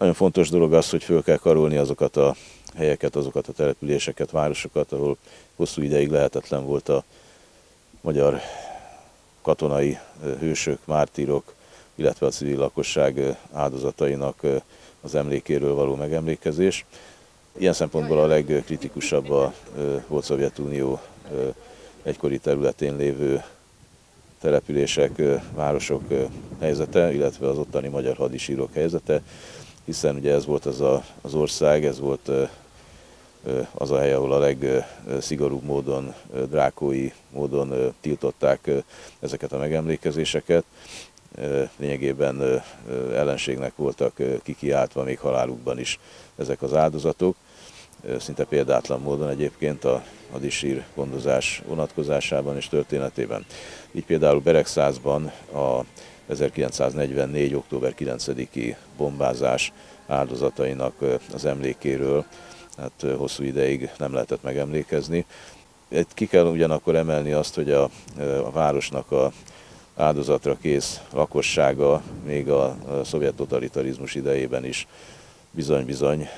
Nagyon fontos dolog az, hogy föl kell karolni azokat a helyeket, azokat a településeket, városokat, ahol hosszú ideig lehetetlen volt a magyar katonai hősök, mártírok, illetve a civil lakosság áldozatainak az emlékéről való megemlékezés. Ilyen szempontból a legkritikusabb a volt Szovjetunió egykori területén lévő települések, városok helyzete, illetve az ottani magyar hadisírok helyzete, hiszen ugye ez volt az a, az ország, ez volt az a hely, ahol a legszigorúbb módon, drákói módon tiltották ezeket a megemlékezéseket. Lényegében ellenségnek voltak kikiáltva még halálukban is ezek az áldozatok. Szinte példátlan módon egyébként a hadisír gondozás vonatkozásában és történetében. Így például Beregszázban a 1944. október 9-i bombázás áldozatainak az emlékéről hát hosszú ideig nem lehetett megemlékezni. Ki kell ugyanakkor emelni azt, hogy a, a városnak a áldozatra kész lakossága még a szovjet totalitarizmus idejében is bizony-bizony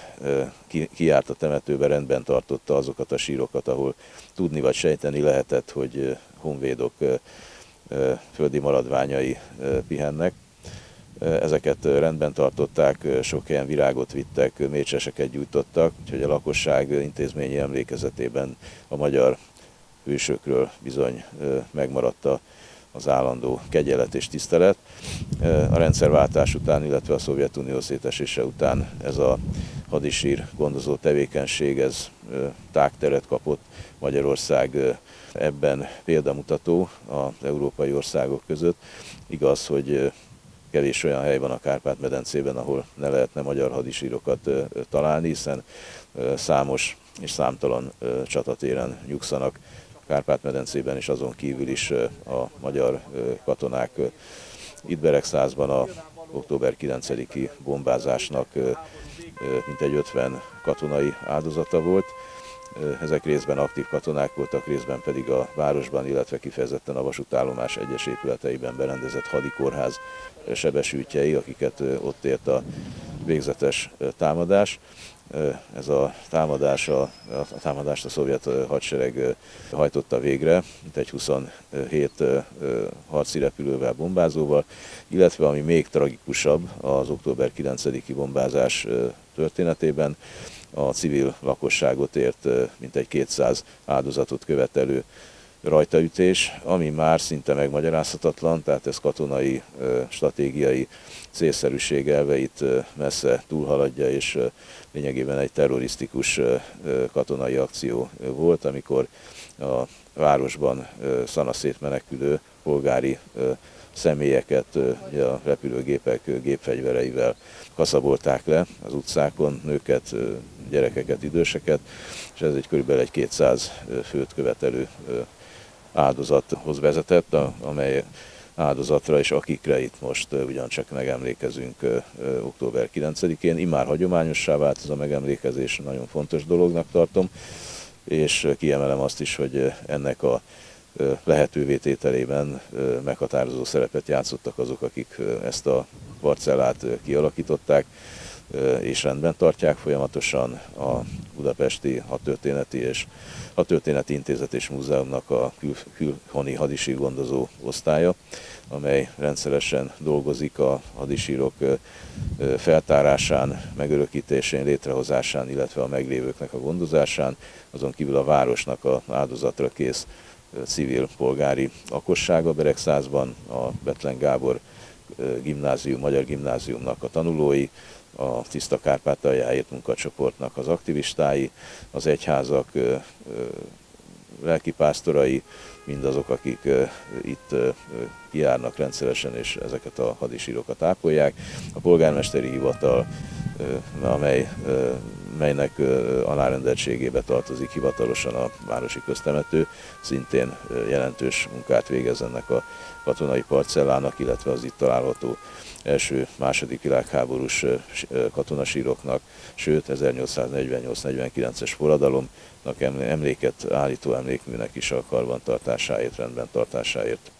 kiárt a temetőbe, rendben tartotta azokat a sírokat, ahol tudni vagy sejteni lehetett, hogy honvédok földi maradványai pihennek. Ezeket rendben tartották, sok helyen virágot vittek, mécseseket gyújtottak, úgyhogy a lakosság intézményi emlékezetében a magyar hősökről bizony megmaradt az állandó kegyelet és tisztelet. A rendszerváltás után, illetve a Szovjetunió szétesése után ez a hadisír gondozó tevékenység, ez tágteret kapott Magyarország ebben példamutató az európai országok között. Igaz, hogy kevés olyan hely van a Kárpát-medencében, ahol ne lehetne magyar hadisírokat találni, hiszen számos és számtalan csatatéren nyugszanak Kárpát-medencében és azon kívül is a magyar katonák. Itt Beregszázban a október 9-i bombázásnak mintegy 50 katonai áldozata volt. Ezek részben aktív katonák voltak, részben pedig a városban, illetve kifejezetten a vasútállomás egyes épületeiben berendezett hadikórház sebesültjei, akiket ott ért a végzetes támadás. Ez a támadás, a, a támadást a szovjet hadsereg hajtotta végre, mint egy 27 harci repülővel, bombázóval, illetve ami még tragikusabb az október 9-i bombázás történetében, a civil lakosságot ért mintegy 200 áldozatot követelő rajtaütés, ami már szinte megmagyarázhatatlan, tehát ez katonai, stratégiai célszerűség elveit messze túlhaladja, és lényegében egy terrorisztikus katonai akció volt, amikor a városban szanaszét menekülő polgári személyeket a repülőgépek gépfegyvereivel kaszabolták le az utcákon, nőket, gyerekeket, időseket, és ez egy körülbelül egy 200 főt követelő áldozathoz vezetett, amely áldozatra és akikre itt most ugyancsak megemlékezünk október 9-én. Immár hagyományossá vált ez a megemlékezés, nagyon fontos dolognak tartom, és kiemelem azt is, hogy ennek a lehetővé tételében meghatározó szerepet játszottak azok, akik ezt a parcellát kialakították és rendben tartják folyamatosan a Budapesti Hadtörténeti és Hadtörténeti Intézet és Múzeumnak a kül, külhoni hadisírgondozó osztálya, amely rendszeresen dolgozik a hadisírok feltárásán, megörökítésén, létrehozásán, illetve a meglévőknek a gondozásán, azon kívül a városnak a áldozatra kész civil polgári lakossága Beregszázban, a Betlen Gábor gimnázium, magyar gimnáziumnak a tanulói, a Tiszta Kárpátaljáért munkacsoportnak az aktivistái, az egyházak lelkipásztorai, mindazok, akik itt kiárnak rendszeresen és ezeket a hadisírokat ápolják. A polgármesteri hivatal, amely, melynek alárendeltségébe tartozik hivatalosan a városi köztemető, szintén jelentős munkát végez ennek a katonai parcellának, illetve az itt található első, második világháborús katonasíroknak, sőt 1848-49-es forradalomnak emléket állító emlékműnek is a karbantartásáért, rendben tartásáért.